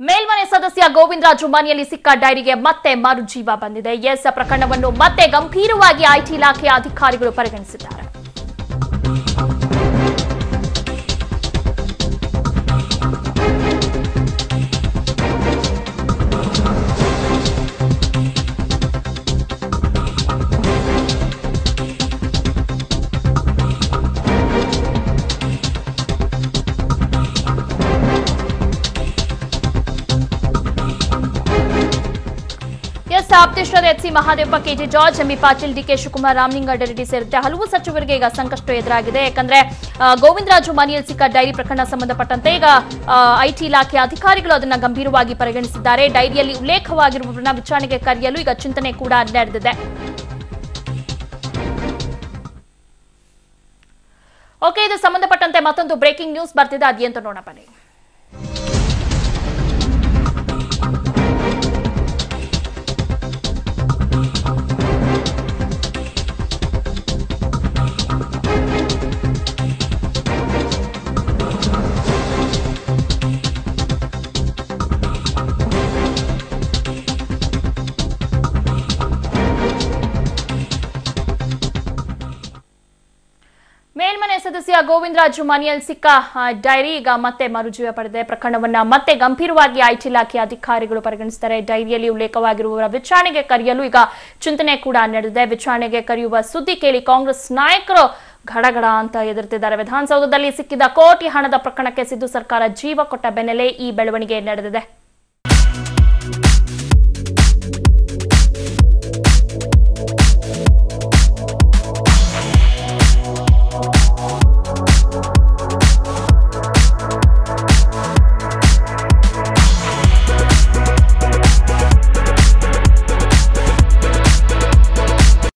ಮೇಲ್ಮನೆ ಸದಸ್ಯ ಗೋವಿಂದರಾಜು ಮನೆಯಲ್ಲಿ ಸಿಕ್ಕ ಡೈರಿಗೆ ಮತ್ತೆ ಮರುಜೀವ ಬಂದಿದೆ. ಎಸ್ ಪ್ರಕರಣವನ್ನು ಮತ್ತೆ ಗಂಭೀರವಾಗಿ ಐಟಿ ಇಲಾಖೆಯ ಅಧಿಕಾರಿಗಳು ಪರಿಗಣಿಸಿದ್ದಾರೆ. ಆಪ್ತೇಶ್ವರ H C Mahadevappa K J George M B Patil D K Shivakumar, Ramalinga Reddy ಸೇರಿದಂತೆ ಹಲವು ಸಚಿವರಿಗೆ ಈಗ ಸಂಕಷ್ಟ ಎದುರಾಗಿದೆ. ಯಾಕಂದ್ರೆ ಗೋವಿಂದರಾಜು ಮನೆಯಲ್ಲಿ ಸಿಕ್ಕ ಡೈರಿ ಪ್ರಕರಣ ಸಂಬಂಧಪಟ್ಟಂತೆ ಈಗ ಐಟಿ ಇಲಾಖೆ ಅಧಿಕಾರಿಗಳು ಅದನ್ನ ಗಂಭೀರವಾಗಿ ಪರಿಗಣಿಸಿದ್ದಾರೆ. ಡೈರಿಯಲ್ಲಿ ಉಲ್ಲೇಖವಾಗಿರುವವರನ್ನ ವಿಚಾರಣೆಗೆ ಕರೆಯಲು ಈಗ ಚಿಂತನೆ ಕೂಡ ನಡೆದಿದೆ. ಓಕೆ, ಇದು ಸಂಬಂಧಪಟ್ಟಂತೆ ಮತ್ತೊಂದು ಬ್ರೇಕಿಂಗ್ ನ್ಯೂಸ್ ಬರ್ತಿದೆ. ಅದೇಂತ ನೋಡೋಣ ಬನ್ನಿ. ಮೇಲ್ಮನೆ ಸದಸ್ಯ ಗೋವಿಂದರಾಜು ಮನೆಯಲ್ಲಿ ಸಿಕ್ಕ ಡೈರಿ ಈಗ ಮತ್ತೆ ಮರುಜೀವ ಪಡೆದಿದೆ. ಪ್ರಕರಣವನ್ನ ಮತ್ತೆ ಗಂಭೀರವಾಗಿ ಐಟಿ ಇಲಾಖೆ ಅಧಿಕಾರಿಗಳು ಪರಿಗಣಿಸಿದ್ದಾರೆ. ಡೈರಿಯಲ್ಲಿ ಉಲ್ಲೇಖವಾಗಿರುವವರ ವಿಚಾರಣೆಗೆ ಕರೆಯಲು ಈಗ ಚಿಂತನೆ ಕೂಡ ನಡೆದಿದೆ. ವಿಚಾರಣೆಗೆ ಕರೆಯುವ ಸುದ್ದಿ ಕೇಳಿ ಕಾಂಗ್ರೆಸ್ ನಾಯಕರು ಘಡಗಡ ಅಂತ ಎದುರುತ್ತಿದ್ದಾರೆ ವಿಧಾನಸೌಧದಲ್ಲಿ ಸಿಕ್ಕಿದ ಕೋಟಿ ಹಣದ ಪ್ರಕರಣಕ್ಕೆ ಸಿದ್ದು ಸರ್ಕಾರ ಜೀವ ಕೊಟ್ಟ ಬೆನ್ನೆಲೆ ಈ ಬೆಳವಣಿಗೆ ನಡೆದಿದೆ.